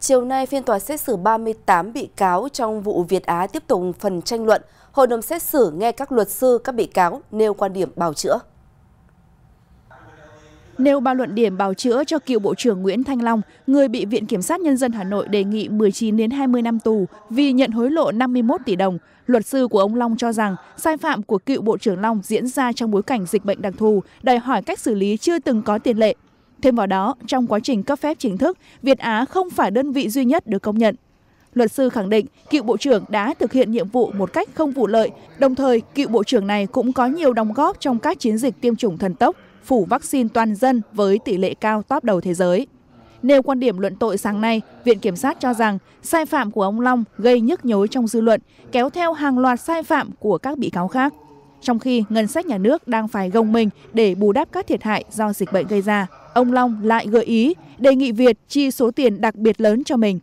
Chiều nay, phiên tòa xét xử 38 bị cáo trong vụ Việt Á tiếp tục phần tranh luận. Hội đồng xét xử nghe các luật sư, các bị cáo nêu quan điểm bào chữa. Nêu ba luận điểm bào chữa cho cựu Bộ trưởng Nguyễn Thanh Long, người bị Viện Kiểm sát Nhân dân Hà Nội đề nghị 19 đến 20 năm tù vì nhận hối lộ 51 tỷ đồng. Luật sư của ông Long cho rằng sai phạm của cựu Bộ trưởng Long diễn ra trong bối cảnh dịch bệnh đặc thù, đòi hỏi cách xử lý chưa từng có tiền lệ. Thêm vào đó, trong quá trình cấp phép chính thức, Việt Á không phải đơn vị duy nhất được công nhận. Luật sư khẳng định cựu bộ trưởng đã thực hiện nhiệm vụ một cách không vụ lợi, đồng thời cựu bộ trưởng này cũng có nhiều đóng góp trong các chiến dịch tiêm chủng thần tốc, phủ vaccine toàn dân với tỷ lệ cao top đầu thế giới. Nêu quan điểm luận tội sáng nay, Viện Kiểm sát cho rằng sai phạm của ông Long gây nhức nhối trong dư luận, kéo theo hàng loạt sai phạm của các bị cáo khác, trong khi ngân sách nhà nước đang phải gồng mình để bù đắp các thiệt hại do dịch bệnh gây ra. Ông Long lại gợi ý, đề nghị Việt chi số tiền đặc biệt lớn cho mình.